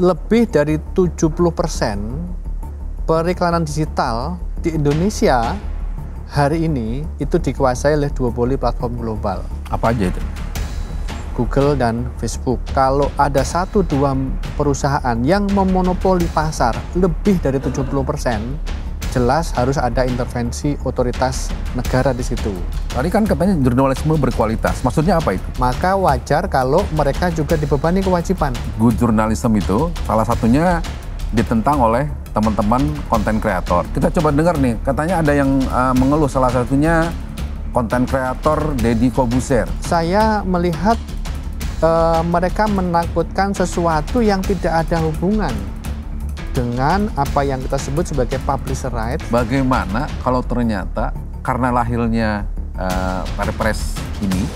lebih dari 70% periklanan digital di Indonesia hari ini itu dikuasai oleh duopoli platform global. Apa aja itu? Google dan Facebook. Kalau ada satu dua perusahaan yang memonopoli pasar lebih dari 70 persen, jelas harus ada intervensi otoritas negara di situ. Tadi kan katanya jurnalisme berkualitas. Maksudnya apa itu? Maka wajar kalau mereka juga dibebani kewajiban. Good journalism itu salah satunya ditentang oleh teman-teman konten kreator. Kita coba dengar nih, katanya ada yang uh, mengeluh salah satunya konten kreator Deddy Kobuser. Saya melihat uh, mereka menakutkan sesuatu yang tidak ada hubungan dengan apa yang kita sebut sebagai publisher right. Bagaimana kalau ternyata karena lahirnya uh, Perpres ini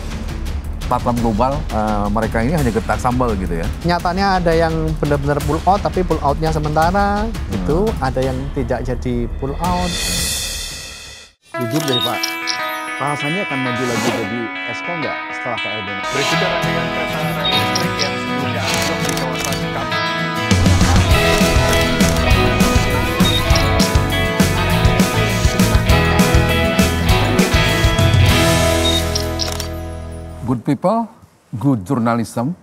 platform global uh, mereka ini hanya getak sambal gitu ya. Nyatanya ada yang benar-benar pull out tapi pull outnya sementara hmm. itu ada yang tidak jadi pull out. Jujur deh Pak, rasanya akan maju lagi jadi Esko nggak setelah KLB? Presiden dengan kereta Good people, good journalism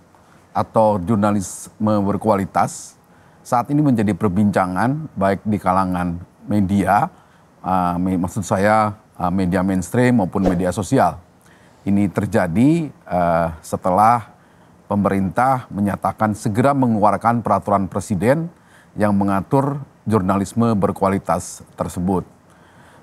atau jurnalisme berkualitas saat ini menjadi perbincangan baik di kalangan media, uh, maksud saya uh, media mainstream maupun media sosial. Ini terjadi uh, setelah pemerintah menyatakan segera mengeluarkan peraturan presiden yang mengatur jurnalisme berkualitas tersebut.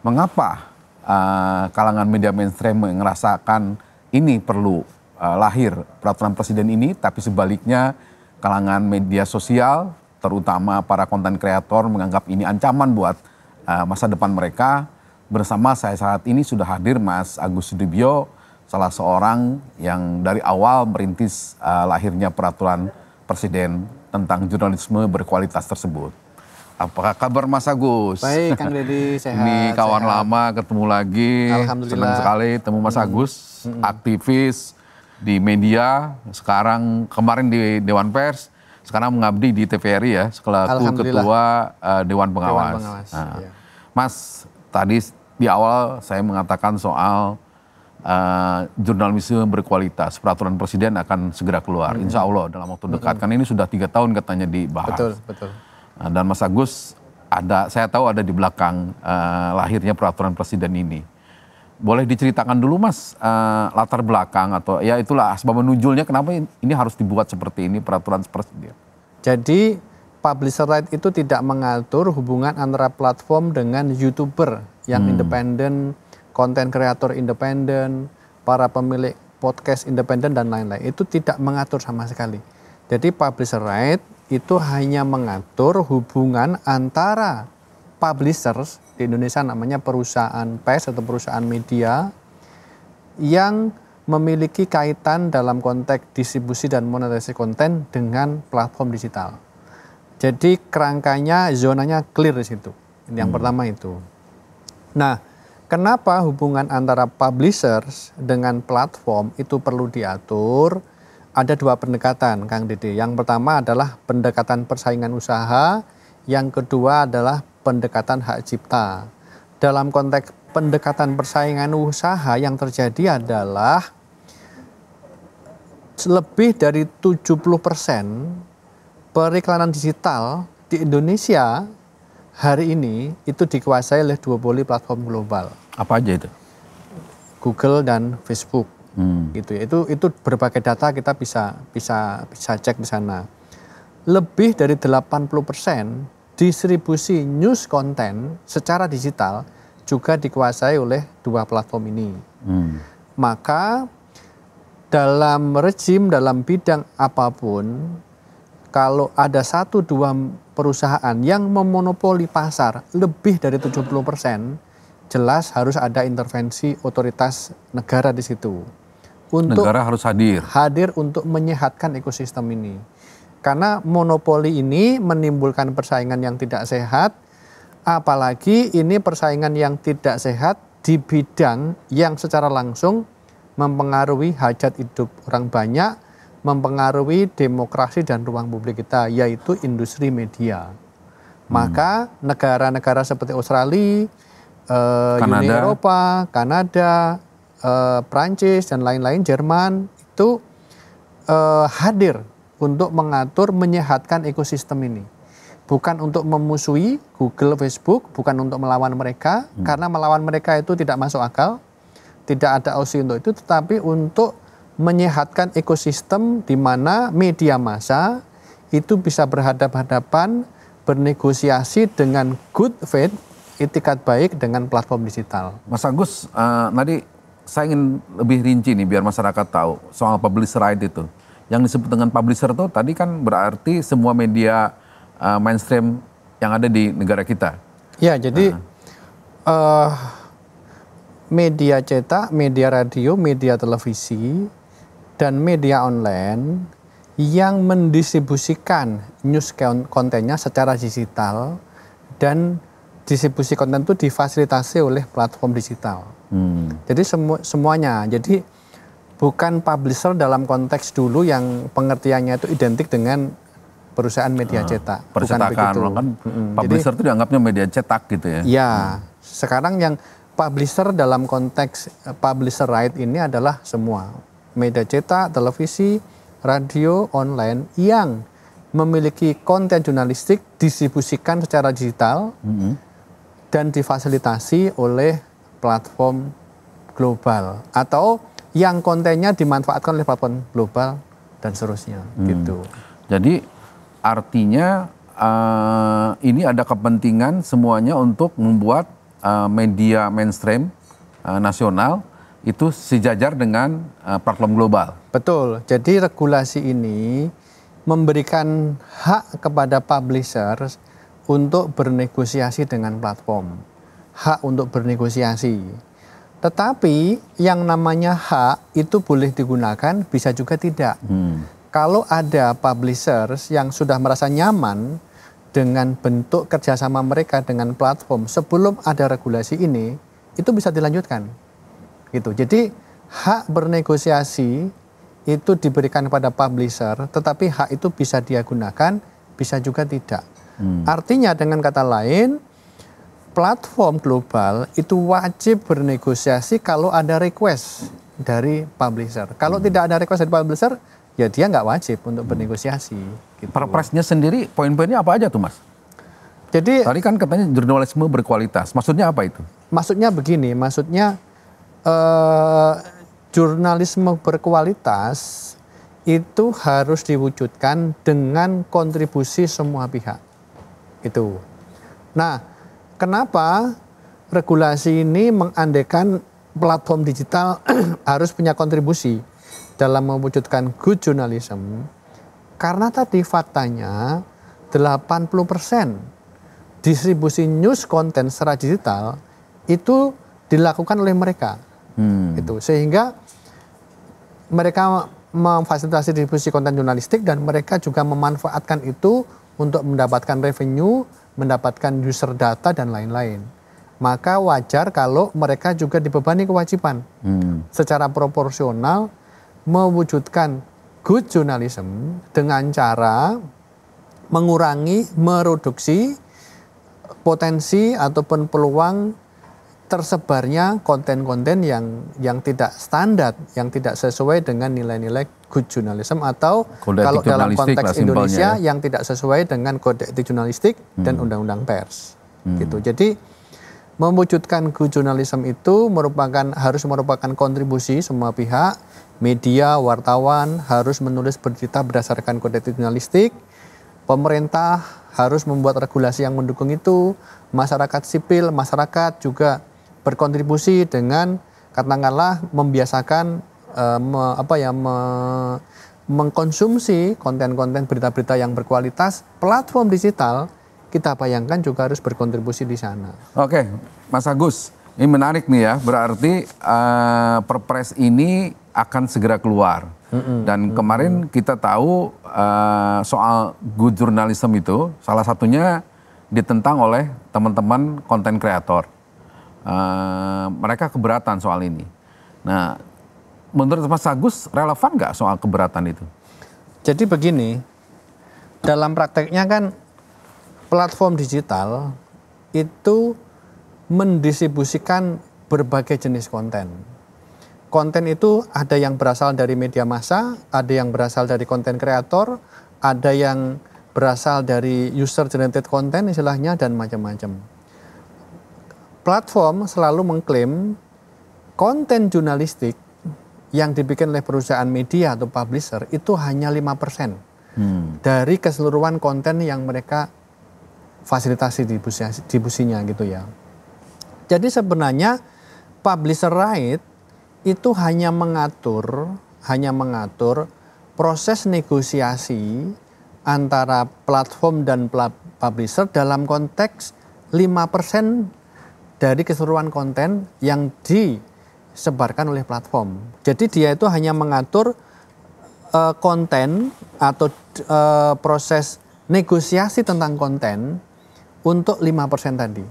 Mengapa uh, kalangan media mainstream merasakan ini perlu uh, lahir peraturan presiden ini, tapi sebaliknya kalangan media sosial, terutama para konten kreator menganggap ini ancaman buat uh, masa depan mereka. Bersama saya saat ini sudah hadir Mas Agus Sudibyo, salah seorang yang dari awal merintis uh, lahirnya peraturan presiden tentang jurnalisme berkualitas tersebut. Apa kabar Mas Agus? Baik, Kang Deddy, sehat. Ini kawan sehat. lama ketemu lagi. Alhamdulillah. Senang sekali ketemu Mas hmm. Agus, hmm. aktivis di media, sekarang kemarin di Dewan Pers, sekarang mengabdi di TVRI ya, selaku ketua uh, Dewan Pengawas. Dewan Pengawas nah, iya. Mas, tadi di awal saya mengatakan soal uh, jurnalisme berkualitas. Peraturan presiden akan segera keluar, hmm. insya Allah dalam waktu dekat. Hmm. Karena ini sudah tiga tahun katanya dibahas. Betul, betul. Nah, dan Mas Agus ada, saya tahu ada di belakang uh, lahirnya peraturan presiden ini. Boleh diceritakan dulu Mas uh, latar belakang atau ya itulah sebab menunjulnya kenapa ini harus dibuat seperti ini peraturan presiden. Jadi publisher right itu tidak mengatur hubungan antara platform dengan youtuber yang hmm. independen konten kreator independen, para pemilik podcast independen dan lain-lain. Itu tidak mengatur sama sekali. Jadi publisher right itu hanya mengatur hubungan antara publishers di Indonesia namanya perusahaan pers atau perusahaan media yang memiliki kaitan dalam konteks distribusi dan monetisasi konten dengan platform digital. Jadi kerangkanya zonanya clear di situ. Yang hmm. pertama itu. Nah, Kenapa hubungan antara publishers dengan platform itu perlu diatur? Ada dua pendekatan, Kang Dede. Yang pertama adalah pendekatan persaingan usaha, yang kedua adalah pendekatan hak cipta. Dalam konteks pendekatan persaingan usaha yang terjadi adalah lebih dari 70 persen periklanan digital di Indonesia hari ini itu dikuasai oleh duopoli platform global. Apa aja itu? Google dan Facebook. Hmm. Gitu ya. Itu itu berbagai data kita bisa bisa bisa cek di sana. Lebih dari 80% distribusi news konten secara digital juga dikuasai oleh dua platform ini. Hmm. Maka dalam rejim dalam bidang apa pun kalau ada satu dua perusahaan yang memonopoli pasar lebih dari 70 persen, jelas harus ada intervensi otoritas negara di situ. Untuk negara harus hadir. Hadir untuk menyehatkan ekosistem ini. Karena monopoli ini menimbulkan persaingan yang tidak sehat, apalagi ini persaingan yang tidak sehat di bidang yang secara langsung mempengaruhi hajat hidup orang banyak, mempengaruhi demokrasi dan ruang publik kita, yaitu industri media. Maka negara-negara seperti Australia, eh, Uni. Eropa, Kanada, eh, Prancis dan lain-lain, Jerman itu eh, hadir untuk mengatur, menyehatkan ekosistem ini. Bukan untuk memusuhi Google, Facebook, bukan untuk melawan mereka, karena melawan mereka itu tidak masuk akal, tidak ada opsi untuk itu, tetapi untuk menyehatkan ekosistem di mana media massa itu bisa berhadapan-hadapan, bernegosiasi dengan good faith, itikat baik dengan platform digital. Mas Agus, eh, tadi saya ingin lebih rinci nih biar masyarakat tahu soal publisher right itu. Yang disebut dengan publisher itu tadi kan berarti semua media eh, mainstream yang ada di negara kita. Ya, jadi eh, media cetak, media radio, media televisi, dan media online yang mendistribusikan news kon- kontennya secara digital dan distribusi konten itu difasilitasi oleh platform digital. Hmm. Jadi semu- semuanya. Jadi bukan publisher dalam konteks dulu yang pengertiannya itu identik dengan perusahaan media cetak. Bukan Percetakan, begitu. kan. Jadi- publisher itu dianggapnya media cetak gitu ya. Ya, sekarang yang publisher dalam konteks eh, publisher right ini adalah semua media cetak, televisi, radio, online yang memiliki konten jurnalistik distribusikan secara digital Mm-mm. dan difasilitasi oleh platform global atau yang kontennya dimanfaatkan oleh platform global dan seterusnya gitu. Jadi artinya eh, ini ada kepentingan semuanya untuk membuat eh, media mainstream eh, nasional itu sejajar dengan eh, platform global. Betul. Jadi regulasi ini memberikan hak kepada publisher untuk bernegosiasi dengan platform. Hak untuk bernegosiasi. Tetapi yang namanya hak itu boleh digunakan, bisa juga tidak. Hmm. Kalau ada publishers yang sudah merasa nyaman dengan bentuk kerjasama mereka dengan platform sebelum ada regulasi ini, itu bisa dilanjutkan. Gitu. Jadi hak bernegosiasi itu diberikan kepada publisher, tetapi hak itu bisa dia gunakan, bisa juga tidak. Artinya dengan kata lain, platform global itu wajib bernegosiasi kalau ada request dari publisher. Kalau tidak ada request dari publisher, ya dia nggak wajib untuk bernegosiasi. Gitu. Perpresnya sendiri poin-poinnya apa aja tuh mas? Jadi Tadi kan katanya jurnalisme berkualitas. Maksudnya apa itu? maksudnya begini, maksudnya eh, jurnalisme berkualitas itu harus diwujudkan dengan kontribusi semua pihak. Itu. Nah, kenapa regulasi ini mengandekan platform digital harus punya kontribusi dalam mewujudkan good journalism? Karena tadi faktanya 80% distribusi news konten secara digital itu dilakukan oleh mereka. Hmm. Itu sehingga mereka memfasilitasi distribusi konten jurnalistik dan mereka juga memanfaatkan itu untuk mendapatkan revenue, mendapatkan user data dan lain-lain. Maka wajar kalau mereka juga dibebani kewajiban Hmm. secara proporsional mewujudkan good journalism dengan cara mengurangi, mereduksi potensi ataupun peluang tersebarnya konten-konten yang yang tidak standar, yang tidak sesuai dengan nilai-nilai good journalism atau Kode kalau dalam konteks Indonesia ya. yang tidak sesuai dengan kode etik jurnalistik dan undang-undang pers. Gitu. Jadi mewujudkan good journalism itu merupakan harus merupakan kontribusi semua pihak, media, wartawan harus menulis berita berdasarkan kode etik jurnalistik, pemerintah harus membuat regulasi yang mendukung itu, masyarakat sipil, masyarakat juga berkontribusi dengan katakanlah membiasakan eh, me- apa ya me- mengkonsumsi konten-konten berita-berita yang berkualitas, platform digital kita bayangkan juga harus berkontribusi di sana. Oke, Mas Agus, ini menarik nih ya. Berarti eh, Perpres ini akan segera keluar. Dan kemarin kita tahu eh, soal good journalism itu salah satunya ditentang oleh teman-teman konten kreator. Eh, mereka keberatan soal ini. Nah, menurut Mas Agus relevan nggak soal keberatan itu? Jadi begini, dalam prakteknya kan platform digital itu mendistribusikan berbagai jenis konten. Konten itu ada yang berasal dari media massa, ada yang berasal dari konten kreator, ada yang berasal dari user generated content istilahnya dan macam-macam. Platform selalu mengklaim konten jurnalistik yang dibikin oleh perusahaan media atau publisher itu hanya 5% hmm. dari keseluruhan konten yang mereka fasilitasi distribusinya gitu ya. Jadi sebenarnya publisher right itu hanya mengatur hanya mengatur proses negosiasi antara platform dan publisher dalam konteks 5% dari keseluruhan konten yang di disebarkan oleh platform. Jadi dia itu hanya mengatur uh, konten atau uh, proses negosiasi tentang konten untuk 5% tadi.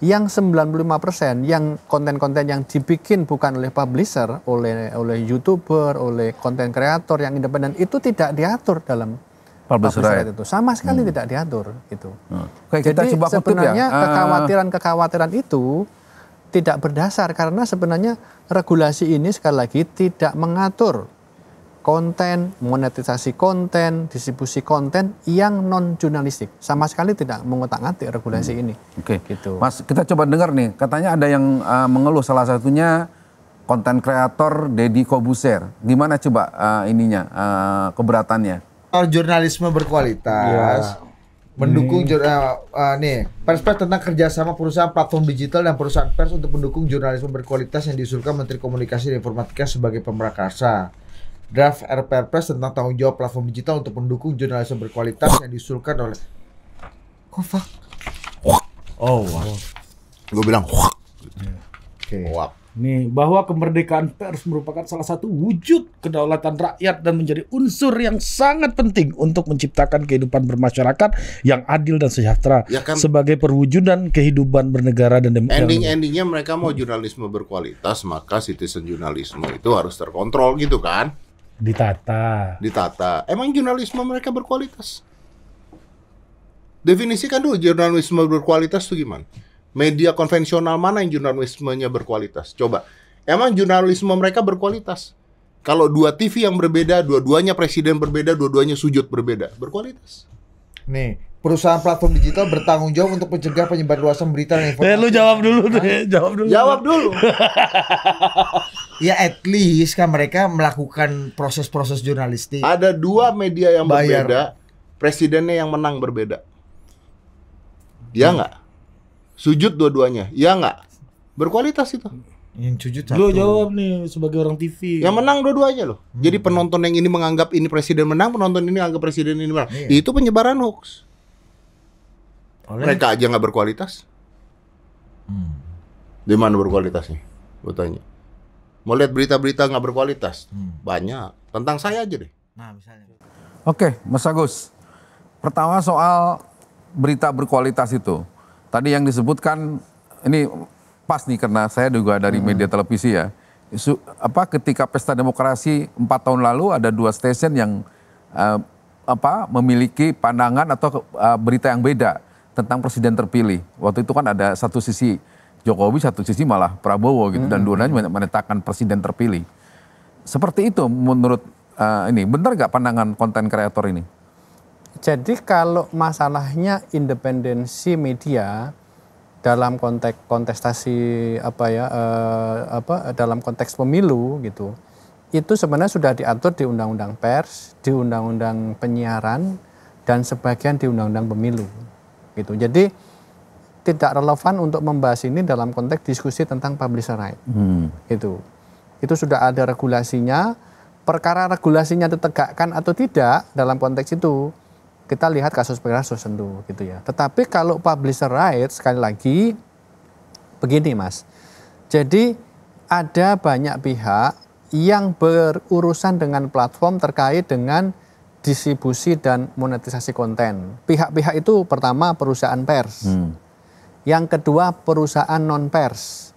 Yang 95% yang konten-konten yang dibikin bukan oleh publisher, oleh oleh YouTuber, oleh konten kreator yang independen itu tidak diatur dalam publisher right. itu. Sama sekali hmm. tidak diatur itu. Hmm. Oke, Jadi kita coba ya. sebenarnya ya. kekhawatiran-kekhawatiran itu tidak berdasar karena sebenarnya regulasi ini sekali lagi tidak mengatur konten, monetisasi konten, distribusi konten yang non jurnalistik. Sama sekali tidak mengotak-atik regulasi hmm. ini. Oke. Okay. Gitu. Mas, kita coba dengar nih. Katanya ada yang uh, mengeluh salah satunya konten kreator Deddy Kobuser. Gimana coba uh, ininya uh, keberatannya? Jurnalisme berkualitas. Ya mendukung hmm. uh, uh, nih pers pers tentang kerjasama perusahaan platform digital dan perusahaan pers untuk mendukung jurnalisme berkualitas yang diusulkan Menteri Komunikasi dan Informatika sebagai pemrakarsa. Draft RPRPS tentang tanggung jawab platform digital untuk mendukung jurnalisme berkualitas yang diusulkan oleh kok fuck? Oh, wow. Gue bilang Oke. Okay. Wow. Nih, bahwa kemerdekaan pers merupakan salah satu wujud kedaulatan rakyat dan menjadi unsur yang sangat penting untuk menciptakan kehidupan bermasyarakat yang adil dan sejahtera ya kan, sebagai perwujudan kehidupan bernegara dan demokrasi. Ending-endingnya mereka mau jurnalisme berkualitas, maka citizen jurnalisme itu harus terkontrol gitu kan? Ditata. Ditata. Emang jurnalisme mereka berkualitas? Definisikan dulu jurnalisme berkualitas itu gimana? Media konvensional mana yang jurnalismenya berkualitas? Coba. Emang jurnalisme mereka berkualitas? Kalau dua TV yang berbeda, dua-duanya presiden berbeda, dua-duanya sujud berbeda, berkualitas. Nih, perusahaan platform digital bertanggung jawab untuk mencegah penyebar luasan berita dan informasi. Eh, lu jawab dulu deh, jawab dulu. Jawab dulu. ya at least kan mereka melakukan proses-proses jurnalistik. Ada dua media yang Bayar. berbeda, presidennya yang menang berbeda. Dia nggak? Hmm Sujud dua-duanya. Ya nggak? Berkualitas itu. Yang sujud satu. Lu jawab nih sebagai orang TV. Yang menang dua-duanya loh. Hmm. Jadi penonton yang ini menganggap ini presiden menang, penonton ini anggap presiden ini menang. Iya. Itu penyebaran hoax. Oleh? Mereka aja nggak berkualitas. Hmm. Di mana berkualitasnya? Gue tanya. Mau lihat berita-berita nggak berkualitas? Hmm. Banyak. Tentang saya aja deh. Nah, misalnya. Oke, Mas Agus. Pertama soal berita berkualitas itu. Tadi yang disebutkan ini pas nih karena saya juga dari hmm. media televisi ya. Isu, apa ketika pesta demokrasi empat tahun lalu ada dua stasiun yang uh, apa memiliki pandangan atau uh, berita yang beda tentang presiden terpilih. Waktu itu kan ada satu sisi Jokowi, satu sisi malah Prabowo gitu hmm. dan dua-duanya menetapkan presiden terpilih. Seperti itu menurut uh, ini benar nggak pandangan konten kreator ini? Jadi kalau masalahnya independensi media dalam konteks kontestasi apa ya eh, apa dalam konteks pemilu gitu itu sebenarnya sudah diatur di undang-undang pers, di undang-undang penyiaran dan sebagian di undang-undang pemilu gitu. Jadi tidak relevan untuk membahas ini dalam konteks diskusi tentang publisher right. Hmm. Itu. Itu sudah ada regulasinya. Perkara regulasinya ditegakkan atau tidak dalam konteks itu kita lihat kasus per kasus tentu gitu ya. Tetapi kalau publisher right sekali lagi begini Mas. Jadi ada banyak pihak yang berurusan dengan platform terkait dengan distribusi dan monetisasi konten. Pihak-pihak itu pertama perusahaan pers. Hmm. Yang kedua perusahaan non pers.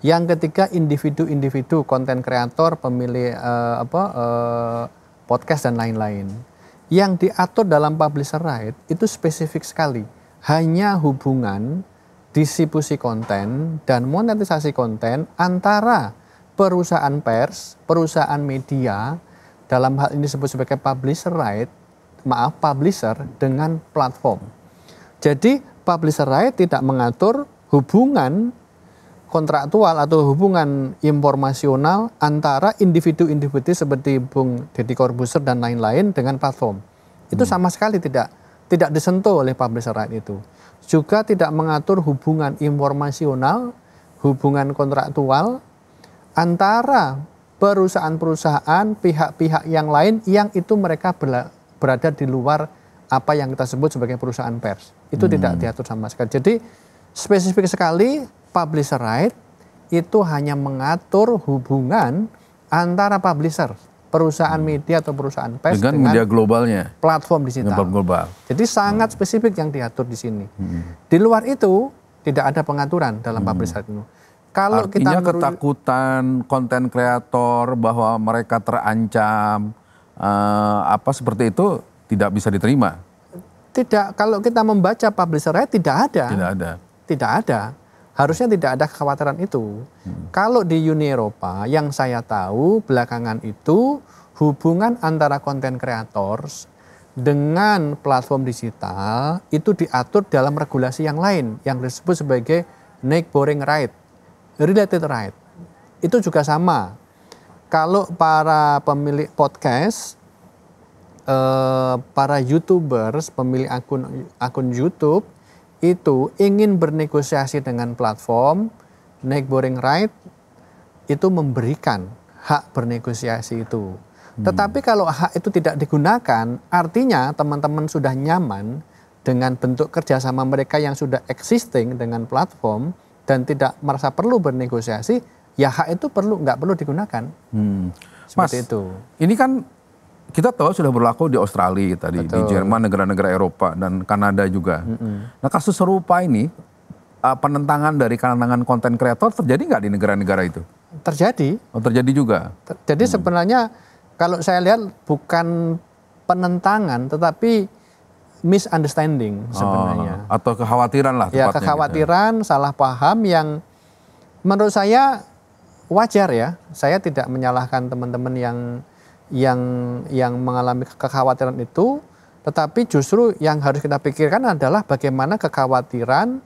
Yang ketiga individu-individu konten kreator, pemilik uh, apa uh, podcast dan lain-lain. Yang diatur dalam publisher right itu spesifik sekali. Hanya hubungan distribusi konten dan monetisasi konten antara perusahaan pers, perusahaan media, dalam hal ini disebut sebagai publisher right, maaf publisher dengan platform. Jadi publisher right tidak mengatur hubungan kontraktual atau hubungan informasional antara individu-individu seperti Bung Deddy Corbuzier dan lain-lain dengan platform. Itu hmm. sama sekali tidak tidak disentuh oleh publisher right itu. Juga tidak mengatur hubungan informasional, hubungan kontraktual antara perusahaan-perusahaan, pihak-pihak yang lain yang itu mereka berada di luar apa yang kita sebut sebagai perusahaan pers. Itu hmm. tidak diatur sama sekali. Jadi spesifik sekali publisher right itu hanya mengatur hubungan antara publisher, perusahaan hmm. media atau perusahaan pers dengan, dengan media globalnya, platform digital. Platform global. Jadi sangat hmm. spesifik yang diatur di sini. Hmm. Di luar itu tidak ada pengaturan dalam hmm. publisher itu. Kalau Artinya kita ketakutan konten kreator bahwa mereka terancam uh, apa seperti itu tidak bisa diterima. Tidak, kalau kita membaca publisher tidak ada. Tidak ada. Tidak ada. Harusnya tidak ada kekhawatiran itu. Hmm. Kalau di Uni Eropa yang saya tahu belakangan itu hubungan antara konten kreators dengan platform digital itu diatur dalam regulasi yang lain yang disebut sebagai neighboring right related right. Itu juga sama. Kalau para pemilik podcast, eh, para YouTubers, pemilik akun akun YouTube itu ingin bernegosiasi dengan platform, neighboring right itu memberikan hak bernegosiasi itu. Hmm. Tetapi kalau hak itu tidak digunakan, artinya teman-teman sudah nyaman dengan bentuk kerjasama mereka yang sudah existing dengan platform, dan tidak merasa perlu bernegosiasi, ya hak itu perlu nggak perlu digunakan. Hmm. Seperti Mas, itu. Ini kan kita tahu sudah berlaku di Australia tadi, Betul. di Jerman, negara-negara Eropa dan Kanada juga. -hmm. Nah kasus serupa ini uh, penentangan dari kalangan konten kreator terjadi nggak di negara-negara itu? Terjadi. Oh, terjadi juga. Ter jadi hmm. sebenarnya kalau saya lihat bukan penentangan, tetapi misunderstanding sebenarnya. Oh, atau kekhawatiran lah. Ya kekhawatiran, gitu. salah paham yang menurut saya wajar ya. Saya tidak menyalahkan teman-teman yang yang yang mengalami kekhawatiran itu, tetapi justru yang harus kita pikirkan adalah bagaimana kekhawatiran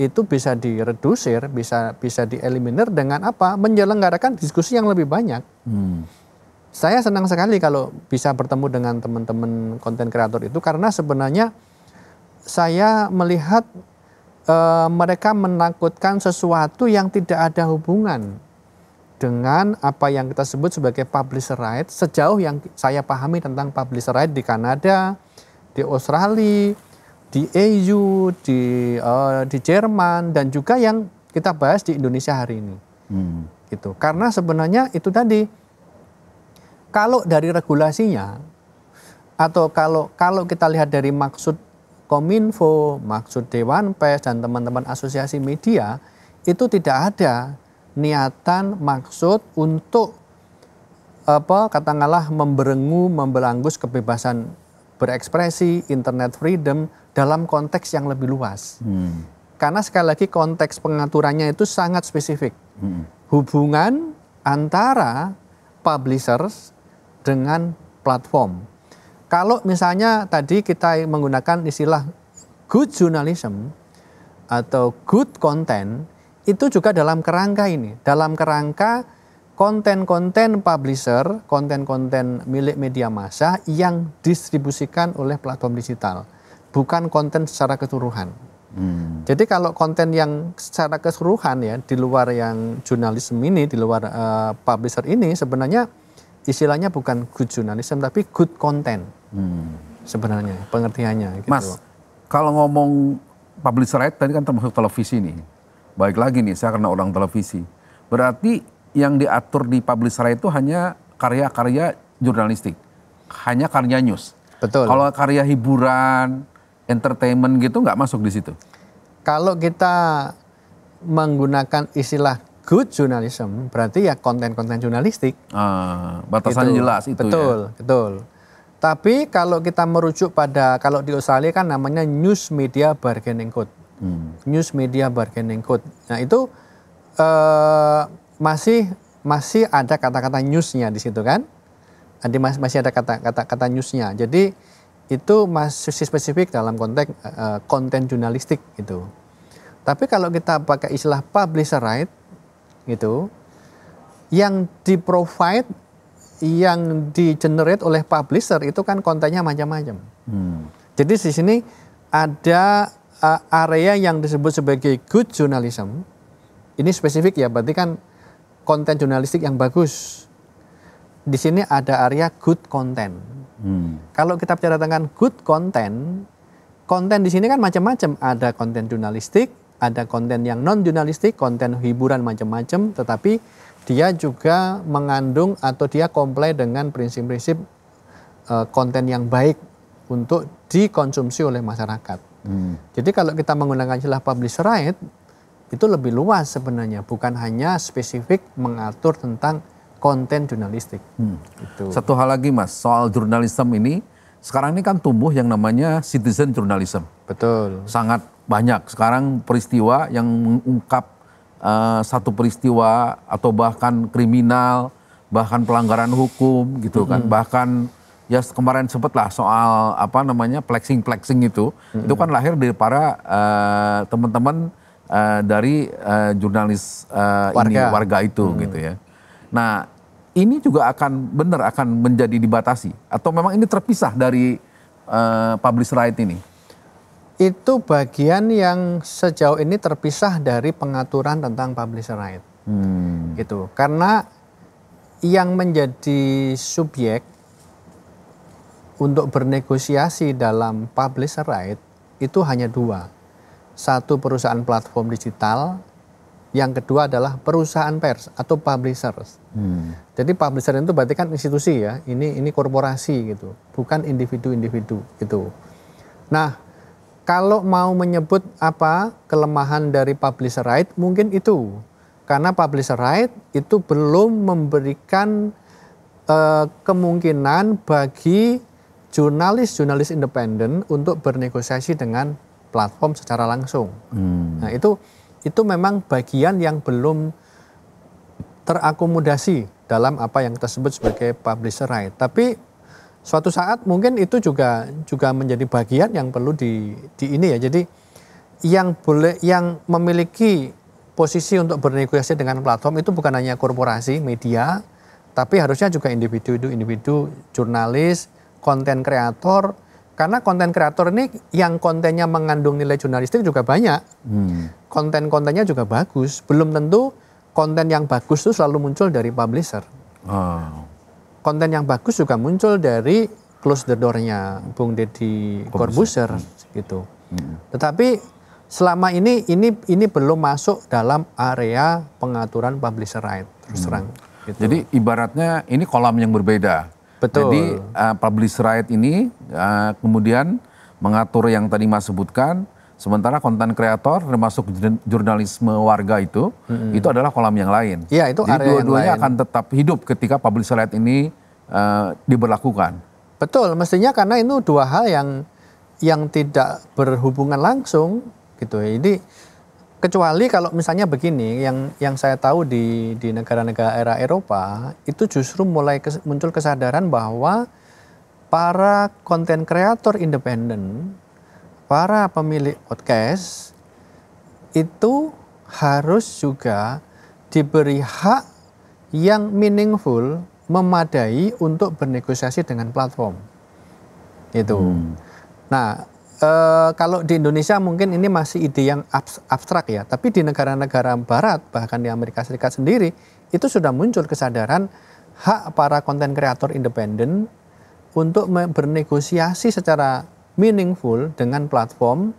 itu bisa diredusir, bisa bisa dieliminir dengan apa? Menyelenggarakan diskusi yang lebih banyak. Hmm saya senang sekali kalau bisa bertemu dengan teman-teman konten kreator itu karena sebenarnya saya melihat e, mereka menakutkan sesuatu yang tidak ada hubungan dengan apa yang kita sebut sebagai publisher right sejauh yang saya pahami tentang publisher right di Kanada, di Australia, di EU, di uh, di Jerman dan juga yang kita bahas di Indonesia hari ini. Hmm. Gitu. Karena sebenarnya itu tadi kalau dari regulasinya atau kalau kalau kita lihat dari maksud Kominfo, maksud Dewan Pers dan teman-teman asosiasi media itu tidak ada niatan maksud untuk apa katakanlah memberengu membelanggus kebebasan berekspresi internet freedom dalam konteks yang lebih luas. Hmm. Karena sekali lagi konteks pengaturannya itu sangat spesifik. Hmm. Hubungan antara publishers dengan platform. Kalau misalnya tadi kita menggunakan istilah good journalism atau good content itu juga dalam kerangka ini, dalam kerangka konten-konten publisher, konten-konten milik media massa yang distribusikan oleh platform digital, bukan konten secara keseluruhan. Hmm. Jadi kalau konten yang secara keseluruhan ya di luar yang jurnalisme ini, di luar uh, publisher ini sebenarnya istilahnya bukan good journalism tapi good content hmm. sebenarnya pengertiannya. Gitu. Mas, kalau ngomong publisher right tadi kan termasuk televisi nih. Baik lagi nih, saya karena orang televisi. Berarti yang diatur di publisher itu hanya karya-karya jurnalistik, hanya karya news. Betul. Kalau karya hiburan, entertainment gitu nggak masuk di situ. Kalau kita menggunakan istilah good journalism berarti ya konten-konten jurnalistik. Ah, batasannya gitu. jelas itu betul, ya. Betul, Tapi kalau kita merujuk pada kalau di Australia kan namanya News Media Bargaining Code. Hmm. News Media Bargaining Code. Nah itu uh, masih masih ada kata-kata newsnya di situ kan? Ada masih ada kata-kata kata newsnya. Jadi itu masih spesifik dalam konteks uh, konten jurnalistik itu. Tapi kalau kita pakai istilah publisher right gitu, yang di provide yang di generate oleh publisher itu kan kontennya macam-macam. Hmm. Jadi di sini ada uh, area yang disebut sebagai good journalism. Ini spesifik ya, berarti kan konten jurnalistik yang bagus. Di sini ada area good content. Hmm. Kalau kita bicara tentang good content, konten di sini kan macam-macam. Ada konten jurnalistik, ada konten yang non jurnalistik, konten hiburan macam-macam, tetapi dia juga mengandung atau dia komplain dengan prinsip-prinsip uh, konten yang baik untuk dikonsumsi oleh masyarakat. Hmm. Jadi kalau kita menggunakan istilah publisher right itu lebih luas sebenarnya, bukan hanya spesifik mengatur tentang konten jurnalistik. Hmm. Itu. Satu hal lagi mas, soal jurnalisme ini sekarang ini kan tumbuh yang namanya citizen journalism. Betul. Sangat banyak sekarang peristiwa yang mengungkap uh, satu peristiwa atau bahkan kriminal, bahkan pelanggaran hukum gitu kan, mm-hmm. bahkan ya kemarin sempet lah soal apa namanya flexing flexing itu, mm-hmm. itu kan lahir dari para uh, teman-teman uh, dari uh, jurnalis uh, warga. ini warga itu mm-hmm. gitu ya. Nah ini juga akan benar akan menjadi dibatasi atau memang ini terpisah dari uh, publish right ini? itu bagian yang sejauh ini terpisah dari pengaturan tentang publisher right. Hmm. Gitu. Karena yang menjadi subjek untuk bernegosiasi dalam publisher right itu hanya dua. Satu perusahaan platform digital, yang kedua adalah perusahaan pers atau publishers. Hmm. Jadi publisher itu berarti kan institusi ya, ini ini korporasi gitu, bukan individu-individu gitu. Nah, kalau mau menyebut apa kelemahan dari publisher right mungkin itu karena publisher right itu belum memberikan uh, kemungkinan bagi jurnalis-jurnalis independen untuk bernegosiasi dengan platform secara langsung. Hmm. Nah itu itu memang bagian yang belum terakomodasi dalam apa yang kita sebut sebagai publisher right. Tapi suatu saat mungkin itu juga juga menjadi bagian yang perlu di di ini ya. Jadi yang boleh yang memiliki posisi untuk bernegosiasi dengan platform itu bukan hanya korporasi, media, tapi harusnya juga individu-individu, jurnalis, konten kreator. Karena konten kreator ini yang kontennya mengandung nilai jurnalistik juga banyak. Hmm. Konten-kontennya juga bagus. Belum tentu konten yang bagus itu selalu muncul dari publisher. Oh konten yang bagus juga muncul dari close the door-nya Bung Deddy Corbuzier gitu. Hmm. Tetapi selama ini ini ini belum masuk dalam area pengaturan publisher right terus hmm. terang. Gitu. Jadi ibaratnya ini kolam yang berbeda. Betul. Jadi uh, publisher right ini uh, kemudian mengatur yang tadi Mas sebutkan, sementara konten kreator termasuk jurnalisme warga itu hmm. itu adalah kolam yang lain. Iya itu Jadi dua-duanya akan tetap hidup ketika publisher right ini uh, diberlakukan. Betul, mestinya karena itu dua hal yang yang tidak berhubungan langsung gitu. Jadi kecuali kalau misalnya begini, yang yang saya tahu di di negara-negara era Eropa itu justru mulai kes, muncul kesadaran bahwa para konten kreator independen para pemilik podcast itu harus juga diberi hak yang meaningful, memadai untuk bernegosiasi dengan platform. Itu. Hmm. Nah, e, kalau di Indonesia mungkin ini masih ide yang abstrak ya, tapi di negara-negara barat bahkan di Amerika Serikat sendiri itu sudah muncul kesadaran hak para konten kreator independen untuk bernegosiasi secara meaningful dengan platform.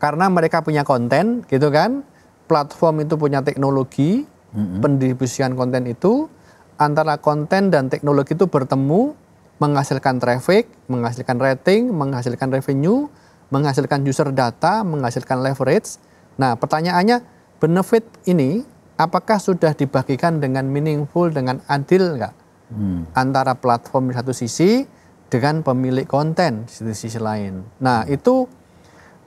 Karena mereka punya konten gitu kan? Platform itu punya teknologi mm-hmm. pendistribusian konten itu. Antara konten dan teknologi itu bertemu menghasilkan traffic menghasilkan rating menghasilkan revenue menghasilkan user data menghasilkan leverage nah pertanyaannya benefit ini apakah sudah dibagikan dengan meaningful dengan adil nggak hmm. antara platform di satu sisi dengan pemilik konten di sisi lain. Nah, itu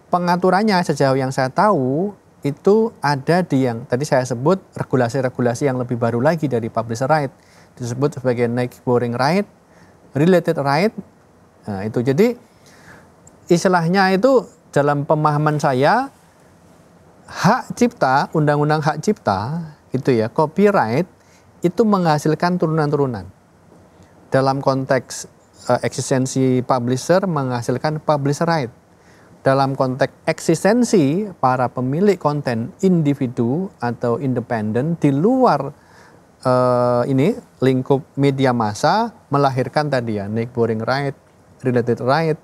pengaturannya sejauh yang saya tahu itu ada di yang tadi saya sebut regulasi-regulasi yang lebih baru lagi dari publisher right disebut sebagai neighboring right, related right. Nah, itu jadi istilahnya itu dalam pemahaman saya hak cipta, undang-undang hak cipta itu ya, copyright itu menghasilkan turunan-turunan. Dalam konteks uh, eksistensi publisher menghasilkan publisher right. Dalam konteks eksistensi para pemilik konten individu atau independen di luar uh, ini lingkup media massa melahirkan tadi ya neighboring right, related right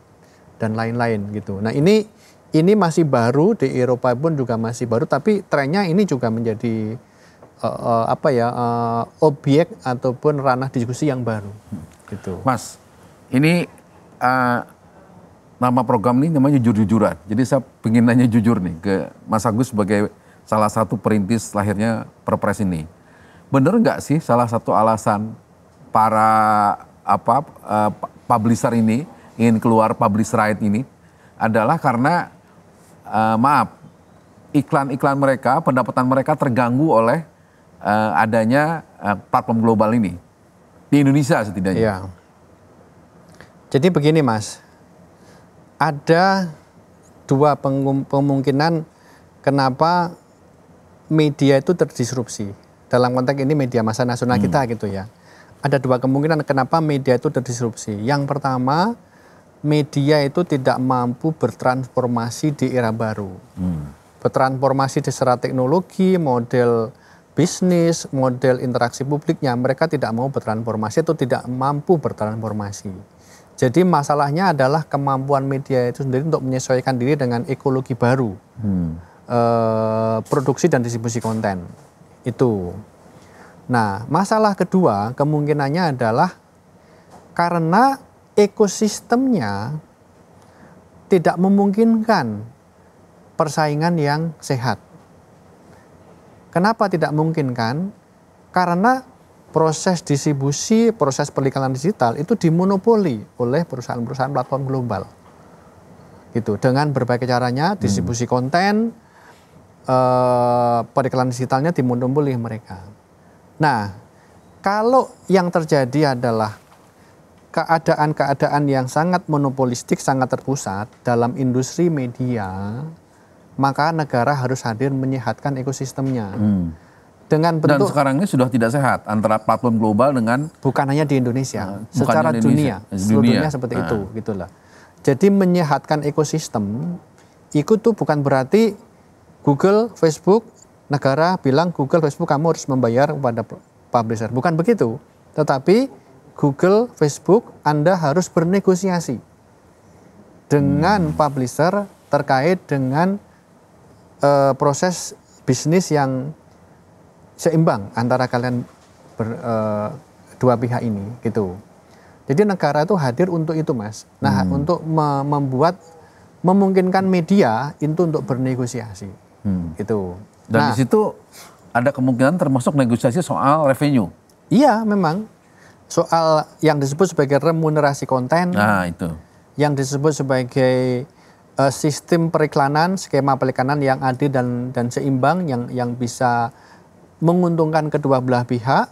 dan lain-lain gitu. Nah, ini ini masih baru di Eropa pun juga masih baru tapi trennya ini juga menjadi uh, uh, apa ya uh, objek ataupun ranah diskusi yang baru gitu. Mas, ini uh, nama program ini namanya jujur-jujuran. Jadi saya ingin nanya jujur nih ke Mas Agus sebagai salah satu perintis lahirnya Perpres ini. Benar nggak sih salah satu alasan para apa uh, publisher ini ingin keluar publish right ini adalah karena uh, maaf iklan-iklan mereka, pendapatan mereka terganggu oleh uh, adanya uh, platform global ini di Indonesia setidaknya. Iya. Jadi begini Mas, ada dua kemungkinan kenapa media itu terdisrupsi. Dalam konteks ini media masa nasional hmm. kita gitu ya. Ada dua kemungkinan kenapa media itu terdisrupsi. Yang pertama, media itu tidak mampu bertransformasi di era baru. Hmm. Bertransformasi di secara teknologi, model bisnis, model interaksi publiknya, mereka tidak mau bertransformasi atau tidak mampu bertransformasi. Jadi masalahnya adalah kemampuan media itu sendiri untuk menyesuaikan diri dengan ekologi baru, hmm. e, produksi dan distribusi konten itu. Nah, masalah kedua kemungkinannya adalah karena ekosistemnya tidak memungkinkan persaingan yang sehat. Kenapa tidak memungkinkan? Karena proses distribusi, proses perikanan digital itu dimonopoli oleh perusahaan-perusahaan platform global. Gitu. Dengan berbagai caranya, distribusi hmm. konten, eh, perikanan digitalnya dimonopoli mereka. Nah, kalau yang terjadi adalah keadaan-keadaan yang sangat monopolistik, sangat terpusat dalam industri media, maka negara harus hadir menyehatkan ekosistemnya. Hmm dengan bentuk dan sekarang ini sudah tidak sehat antara platform global dengan bukan hanya di Indonesia, uh, secara Indonesia, dunia, seluruh dunia, dunia seperti uh. itu, gitulah. Jadi menyehatkan ekosistem itu tuh bukan berarti Google, Facebook, negara bilang Google, Facebook kamu harus membayar kepada publisher, bukan begitu. Tetapi Google, Facebook, Anda harus bernegosiasi dengan hmm. publisher terkait dengan uh, proses bisnis yang seimbang antara kalian ber, uh, dua pihak ini gitu. Jadi negara itu hadir untuk itu mas. Nah hmm. untuk me membuat memungkinkan media itu untuk bernegosiasi hmm. gitu. Dan nah, di situ ada kemungkinan termasuk negosiasi soal revenue. Iya memang soal yang disebut sebagai remunerasi konten. Nah itu. Yang disebut sebagai uh, sistem periklanan, skema periklanan yang adil dan dan seimbang yang yang bisa menguntungkan kedua belah pihak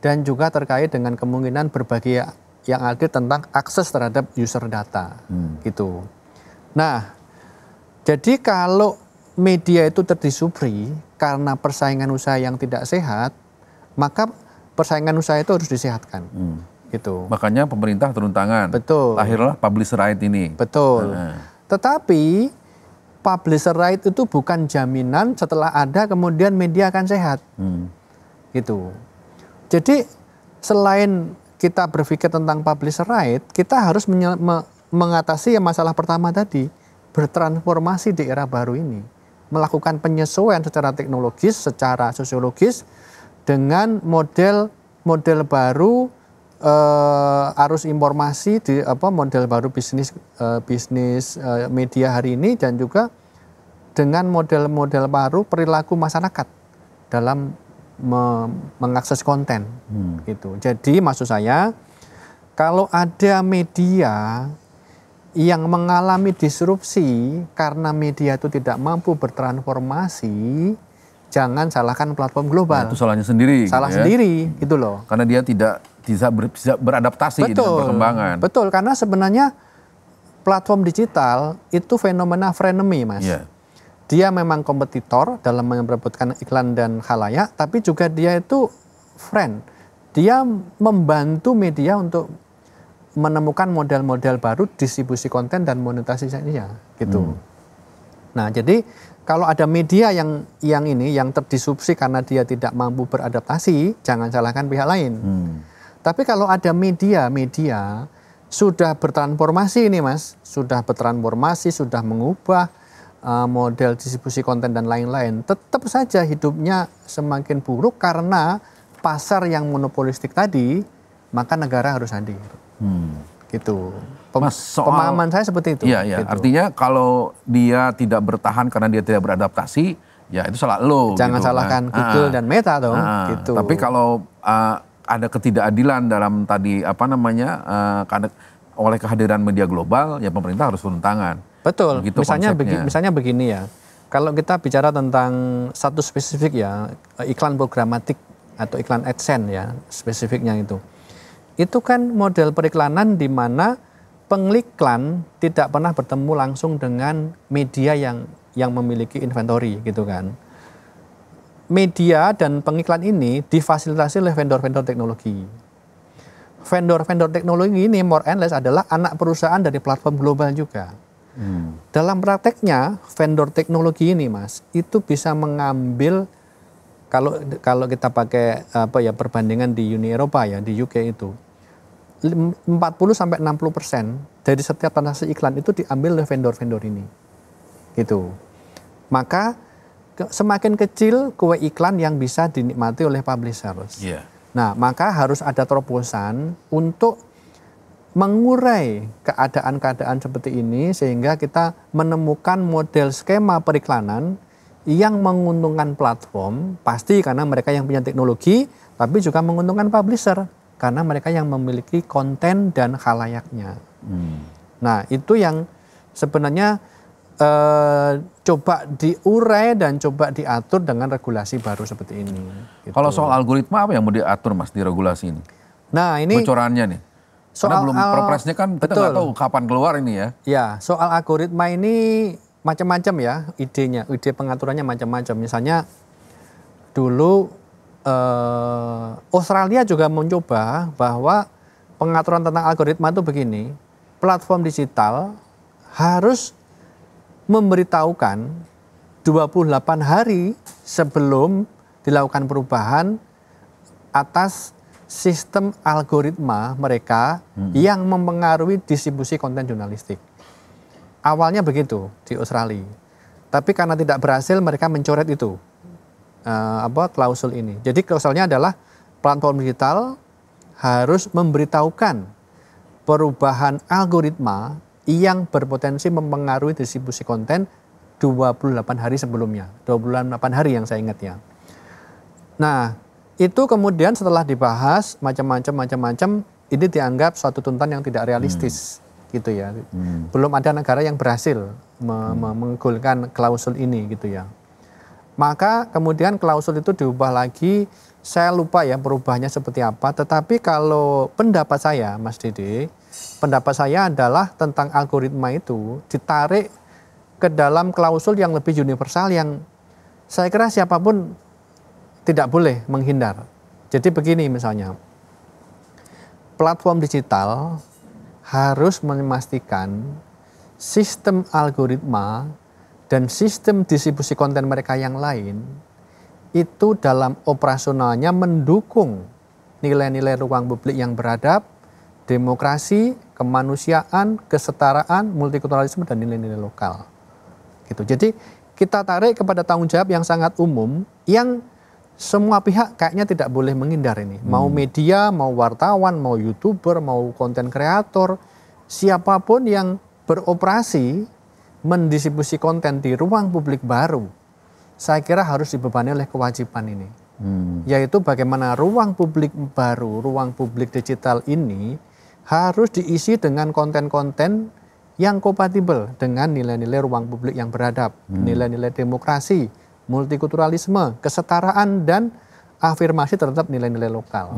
dan juga terkait dengan kemungkinan berbagai yang adil tentang akses terhadap user data hmm. gitu. Nah, jadi kalau media itu terdisupri karena persaingan usaha yang tidak sehat, maka persaingan usaha itu harus disehatkan. Hmm. Gitu. Makanya pemerintah turun tangan. Betul. Lahirlah publish right ini. Betul. Nah. Tetapi publisher right itu bukan jaminan setelah ada kemudian media akan sehat. Hmm. Gitu. Jadi selain kita berpikir tentang publisher right, kita harus me mengatasi yang masalah pertama tadi, bertransformasi di era baru ini, melakukan penyesuaian secara teknologis, secara sosiologis dengan model model baru uh, arus informasi di apa model baru bisnis uh, bisnis uh, media hari ini dan juga dengan model-model baru perilaku masyarakat dalam me mengakses konten hmm. gitu. Jadi maksud saya kalau ada media yang mengalami disrupsi karena media itu tidak mampu bertransformasi, jangan salahkan platform global. Nah, itu salahnya sendiri. Salah gitu ya. sendiri, gitu loh. Karena dia tidak bisa, ber- bisa beradaptasi dengan Betul, perkembangan. betul. Karena sebenarnya platform digital itu fenomena frenemy, mas. Iya. Dia memang kompetitor dalam merebutkan iklan dan khalayak, tapi juga dia itu friend. Dia membantu media untuk menemukan model-model baru distribusi konten dan monetisasinya, gitu. Nah, jadi kalau ada media yang yang ini yang terdisrupsi karena dia tidak mampu beradaptasi, jangan salahkan pihak lain. Hmm. Tapi kalau ada media-media sudah bertransformasi ini mas, sudah bertransformasi, sudah mengubah uh, model distribusi konten dan lain-lain, tetap saja hidupnya semakin buruk karena pasar yang monopolistik tadi, maka negara harus hadir. Hmm. Gitu. Pem- soal- pemahaman saya seperti itu. Iya, iya. gitu. Artinya kalau dia tidak bertahan karena dia tidak beradaptasi, ya itu salah lo. Jangan gitu salahkan kan. Google Ah. dan Meta dong. Ah, gitu. Tapi kalau ah, ada ketidakadilan dalam tadi apa namanya ah, karena oleh kehadiran media global, ya pemerintah harus turun tangan. Betul. Begitu misalnya begi- misalnya begini ya. Kalau kita bicara tentang satu spesifik ya, iklan programatik atau iklan AdSense ya, spesifiknya itu. Itu kan model periklanan di mana pengiklan tidak pernah bertemu langsung dengan media yang yang memiliki inventory gitu kan. Media dan pengiklan ini difasilitasi oleh vendor-vendor teknologi. Vendor-vendor teknologi ini more and less adalah anak perusahaan dari platform global juga. Hmm. Dalam prakteknya vendor teknologi ini Mas itu bisa mengambil kalau kalau kita pakai apa ya perbandingan di Uni Eropa ya di UK itu 40 sampai 60 persen dari setiap transaksi iklan itu diambil oleh vendor-vendor ini. Gitu. Maka ke- semakin kecil kue iklan yang bisa dinikmati oleh publishers Iya. Nah, maka harus ada terobosan untuk mengurai keadaan-keadaan seperti ini sehingga kita menemukan model skema periklanan yang menguntungkan platform pasti karena mereka yang punya teknologi tapi juga menguntungkan publisher karena mereka yang memiliki konten dan halayaknya. Hmm. Nah, itu yang sebenarnya eh, coba diurai dan coba diatur dengan regulasi baru seperti ini. gitu. Kalau soal algoritma apa yang mau diatur mas di regulasi ini? Nah, ini Bocorannya nih. Karena Soal belum al- perpresnya kan kita betul. nggak tahu kapan keluar ini ya. Ya, soal algoritma ini macam-macam ya idenya, ide pengaturannya macam-macam. Misalnya dulu eh, Australia juga mencoba bahwa pengaturan tentang algoritma itu begini, platform digital harus memberitahukan 28 hari sebelum dilakukan perubahan atas sistem algoritma mereka yang mempengaruhi distribusi konten jurnalistik. Awalnya begitu di Australia. Tapi karena tidak berhasil mereka mencoret itu eh, apa klausul ini. Jadi klausulnya adalah platform digital harus memberitahukan perubahan algoritma yang berpotensi mempengaruhi distribusi konten 28 hari sebelumnya. 28 hari yang saya ingat ya. Nah, itu kemudian setelah dibahas macam-macam macam-macam ini dianggap suatu tuntutan yang tidak realistis gitu ya. Belum ada negara yang berhasil me- me- menggolkan klausul ini gitu ya. Maka kemudian klausul itu diubah lagi. Saya lupa ya perubahannya seperti apa. Tetapi kalau pendapat saya, Mas Dede, pendapat saya adalah tentang algoritma itu ditarik ke dalam klausul yang lebih universal yang saya kira siapa pun tidak boleh menghindar. Jadi begini misalnya, platform digital harus memastikan sistem algoritma dan sistem distribusi konten mereka yang lain itu dalam operasionalnya mendukung nilai-nilai ruang publik yang beradab, demokrasi, kemanusiaan, kesetaraan, multikulturalisme dan nilai-nilai lokal. Gitu. Jadi kita tarik kepada tanggung jawab yang sangat umum yang semua pihak kayaknya tidak boleh menghindar ini. Mau media, mau wartawan, mau youtuber, mau konten kreator, siapa pun yang beroperasi mendistribusi konten di ruang publik baru, saya kira harus dibebani oleh kewajiban ini. Hmm. Yaitu bagaimana ruang publik baru, ruang publik digital ini harus diisi dengan konten-konten yang kompatibel dengan nilai-nilai ruang publik yang beradab, nilai-nilai demokrasi, multikulturalisme, kesetaraan dan afirmasi terhadap nilai-nilai lokal.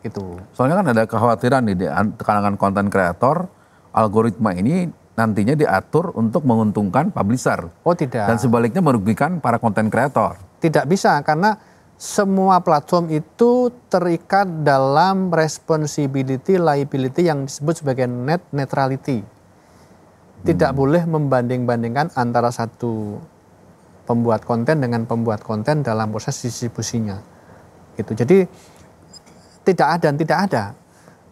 Itu. Soalnya kan ada kekhawatiran nih di an- kalangan konten kreator, algoritma ini nantinya diatur untuk menguntungkan publisher Oh tidak. dan sebaliknya merugikan para konten kreator. Tidak bisa karena semua platform itu terikat dalam responsibility liability yang disebut sebagai net neutrality. Tidak boleh membanding-bandingkan antara satu pembuat konten dengan pembuat konten dalam proses distribusinya. Gitu. Jadi tidak ada dan tidak ada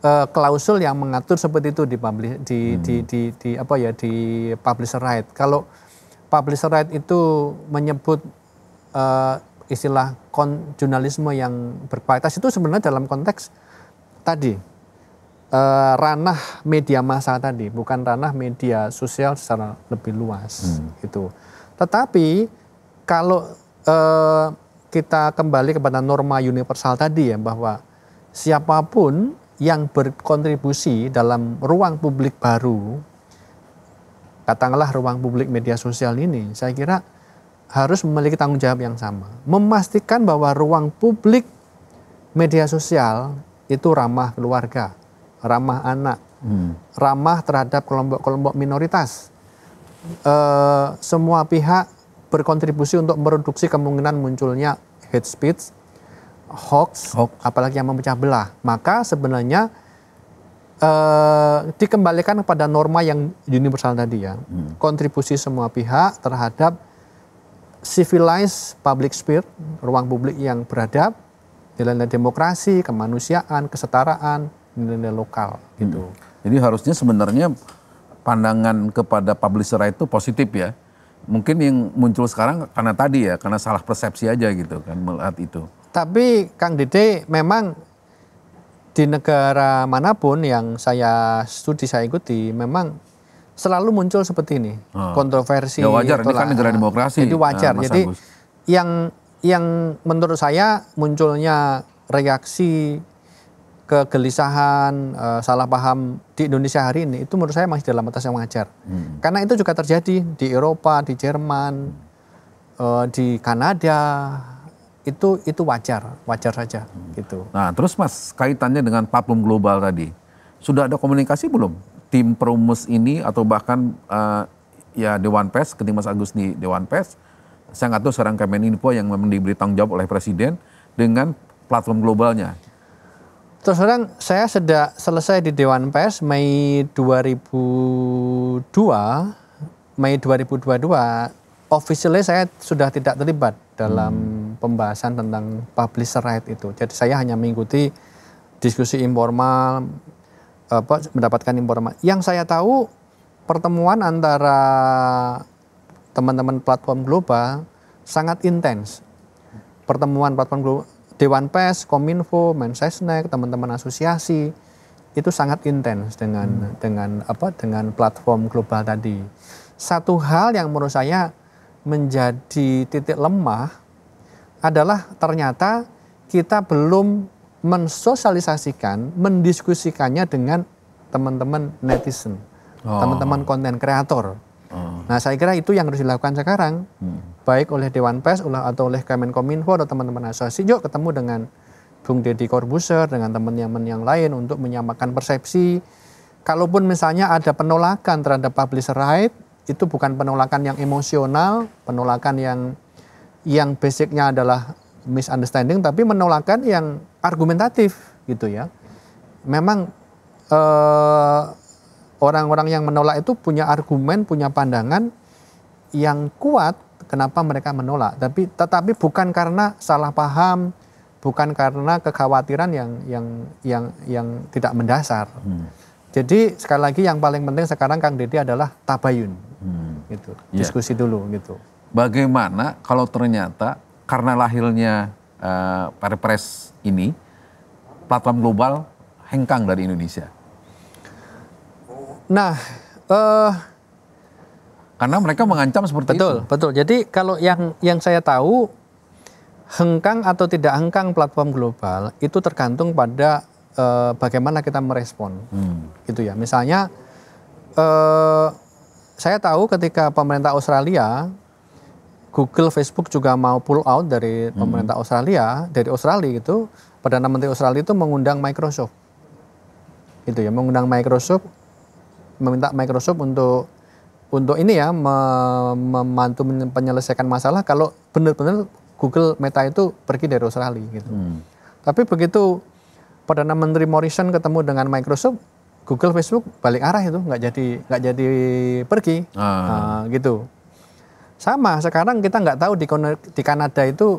eh, klausul yang mengatur seperti itu di publish, di, di, di, di apa ya di publisher right. Kalau publisher right itu menyebut eh, istilah kon, jurnalisme yang berkualitas itu sebenarnya dalam konteks tadi eh, ranah media massa tadi, bukan ranah media sosial secara lebih luas itu. Tetapi kalau eh, kita kembali kepada norma universal tadi ya bahwa siapa pun yang berkontribusi dalam ruang publik baru, katakanlah ruang publik media sosial ini, saya kira harus memiliki tanggung jawab yang sama. Memastikan bahwa ruang publik media sosial itu ramah keluarga, ramah anak, ramah terhadap kelompok-kelompok minoritas. Eh, semua pihak berkontribusi untuk mereduksi kemungkinan munculnya hate speech, hoax, Hoax. apalagi yang memecah belah. Maka sebenarnya eh, dikembalikan kepada norma yang universal tadi ya, kontribusi semua pihak terhadap civilized public sphere, ruang publik yang beradab, nilai-nilai demokrasi, kemanusiaan, kesetaraan, nilai-nilai lokal gitu. Jadi harusnya sebenarnya pandangan kepada publisher itu positif ya. Mungkin yang muncul sekarang karena tadi ya, karena salah persepsi aja gitu kan melihat itu. Tapi Kang Dede memang di negara mana pun yang saya studi saya ikuti memang selalu muncul seperti ini Ah. kontroversi. Ya wajar, ini kan negara demokrasi, Jadi wajar. ah, Mas Jadi Agus. yang yang menurut saya munculnya reaksi kegelisahan, eh, salah paham di Indonesia hari ini itu menurut saya masih dalam batas yang wajar. Hmm. Karena itu juga terjadi di Eropa, di Jerman, eh, di Kanada itu itu wajar, wajar saja gitu. Nah terus mas kaitannya dengan platform global tadi, sudah ada komunikasi belum? Tim perumus ini atau bahkan eh, ya Dewan Pers, ketika Mas Agus di Dewan Pers, saya nggak tahu sekarang Kemeninfo yang memang diberi tanggung jawab oleh Presiden dengan platform globalnya. Terus terang saya sudah selesai di Dewan Pers Mei 2002, Mei 2022, officially saya sudah tidak terlibat dalam pembahasan tentang publisher right itu. Jadi saya hanya mengikuti diskusi informal, apa mendapatkan informasi. Yang saya tahu pertemuan antara teman-teman platform global sangat intens. Pertemuan platform global, Dewan Pers, Kominfo, Mensesnek, teman-teman asosiasi itu sangat intens dengan dengan apa dengan platform global tadi. Satu hal yang menurut saya menjadi titik lemah adalah ternyata kita belum mensosialisasikan, mendiskusikannya dengan teman-teman netizen, teman-teman konten kreator. Nah, saya kira itu yang harus dilakukan sekarang, baik oleh Dewan Pers atau oleh Kemenkominfo atau teman-teman asosiasi. Yuk ketemu dengan Bung Deddy Corbuzier dengan teman-teman yang lain untuk menyamakan persepsi. Kalaupun misalnya ada penolakan terhadap publisher right, itu bukan penolakan yang emosional, penolakan yang yang basicnya adalah misunderstanding, tapi penolakan yang argumentatif gitu ya. Memang eh, orang-orang yang menolak itu punya argumen, punya pandangan yang kuat kenapa mereka menolak. Tapi tetapi bukan karena salah paham, bukan karena kekhawatiran yang yang yang yang tidak mendasar. Jadi sekali lagi yang paling penting sekarang Kang Deddy adalah tabayun, gitu. Iya. Diskusi dulu gitu. Bagaimana kalau ternyata karena lahirnya eh, Perpres ini, platform global hengkang dari Indonesia? Nah, eh Karena mereka mengancam seperti betul, itu. betul. Jadi kalau yang yang saya tahu hengkang atau tidak hengkang platform global itu tergantung pada eh, bagaimana kita merespon, gitu ya. Misalnya eh, saya tahu ketika pemerintah Australia, Google, Facebook juga mau pull out dari pemerintah Australia, dari Australia gitu, perdana menteri Australia itu mengundang Microsoft, gitu ya, mengundang Microsoft, meminta Microsoft untuk untuk ini ya me- membantu men- menyelesaikan masalah kalau benar-benar Google Meta itu pergi dari Australia gitu. Tapi begitu perdana menteri Morrison ketemu dengan Microsoft, Google, Facebook balik arah itu nggak jadi nggak jadi pergi, Ah. Nah, gitu. Sama sekarang kita nggak tahu di di Kanada itu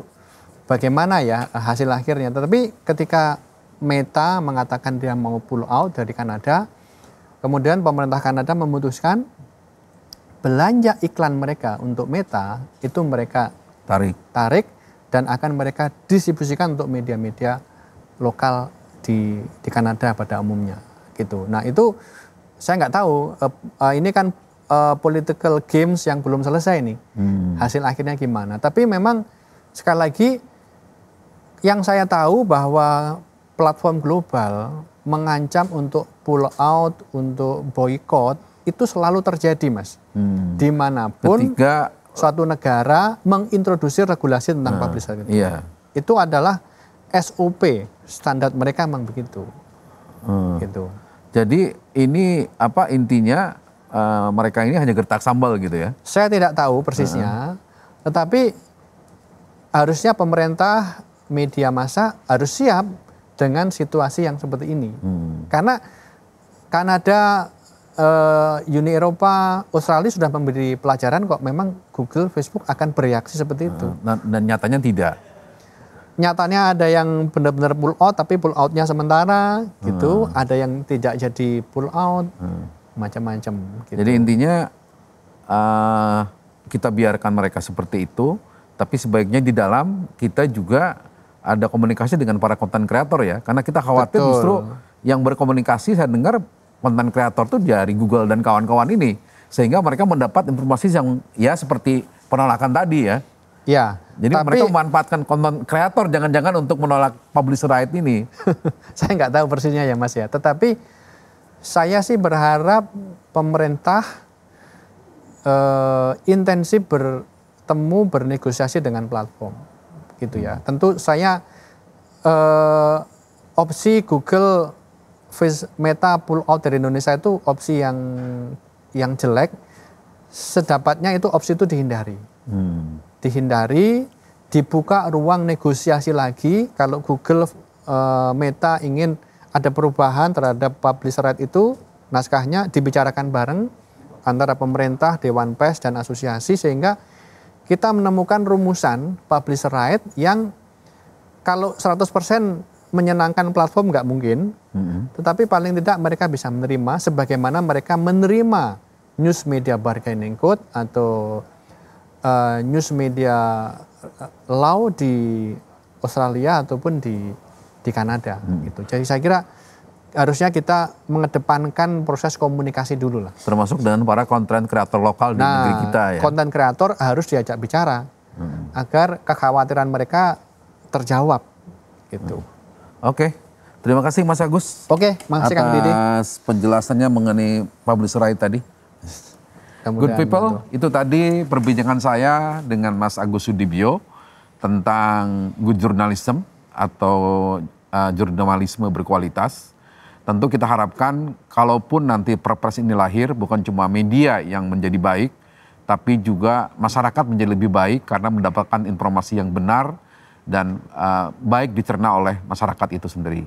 bagaimana ya hasil akhirnya. Tetapi ketika Meta mengatakan dia mau pull out dari Kanada, kemudian pemerintah Kanada memutuskan belanja iklan mereka untuk Meta itu mereka Tarik. tarik dan akan mereka distribusikan untuk media-media lokal di di Kanada pada umumnya gitu. Nah itu saya nggak tahu eh, eh, ini kan eh, political games yang belum selesai nih hasil akhirnya gimana. Tapi memang sekali lagi yang saya tahu bahwa platform global mengancam untuk pull out, untuk boykot itu selalu terjadi mas. Di mana pun Ketika suatu negara mengintroduksi regulasi tentang publisher itu. iya. Itu adalah SOP, standar mereka memang begitu. Hmm. Gitu. Jadi ini apa intinya eh, mereka ini hanya gertak sambal gitu ya. Saya tidak tahu persisnya, tetapi harusnya pemerintah media massa harus siap dengan situasi yang seperti ini. Karena Kanada, eh, Uni Eropa, Australia sudah memberi pelajaran kok memang Google, Facebook akan bereaksi seperti itu. Dan, dan nyatanya tidak. nyatanya ada yang benar-benar pull out tapi pull outnya sementara gitu ada yang tidak jadi pull out macam-macam gitu. Jadi intinya eh, kita biarkan mereka seperti itu, tapi sebaiknya di dalam kita juga ada komunikasi dengan para konten kreator ya, karena kita khawatir Betul. justru yang berkomunikasi saya dengar konten kreator tuh dari Google dan kawan-kawan ini, sehingga mereka mendapat informasi yang ya seperti penolakan tadi ya. ya Jadi tapi mereka memanfaatkan konten kreator jangan-jangan untuk menolak publisher right ini. saya nggak tahu persisnya ya mas ya tetapi saya sih berharap pemerintah eh, intensif bertemu bernegosiasi dengan platform gitu ya. Tentu saya eh, opsi Google Face Meta pull out dari Indonesia itu opsi yang yang jelek. Sedapatnya itu opsi itu dihindari. Dihindari, dibuka ruang negosiasi lagi kalau Google eh, Meta ingin ada perubahan terhadap publisher right itu, naskahnya dibicarakan bareng antara pemerintah, Dewan Pers dan asosiasi sehingga kita menemukan rumusan publisher right yang kalau 100% menyenangkan platform nggak mungkin, tetapi paling tidak mereka bisa menerima sebagaimana mereka menerima news media bargaining code atau uh, news media uh, law di Australia ataupun di di Kanada gitu. Jadi saya kira harusnya kita mengedepankan proses komunikasi dulu lah. Termasuk dengan para konten kreator lokal di negeri Nah, kita ya. konten kreator harus diajak bicara agar kekhawatiran mereka terjawab gitu. Oke, terima kasih Mas Agus. Oke, makasih Kang Didi. atas penjelasannya mengenai publisher right tadi. Good people, membantu. itu tadi perbincangan saya dengan Mas Agus Sudibyo tentang good journalism atau uh, jurnalisme berkualitas. Tentu kita harapkan kalaupun nanti perpres ini lahir bukan cuma media yang menjadi baik, tapi juga masyarakat menjadi lebih baik karena mendapatkan informasi yang benar dan uh, baik dicerna oleh masyarakat itu sendiri.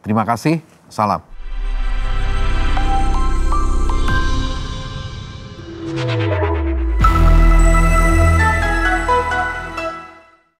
Terima kasih, salam.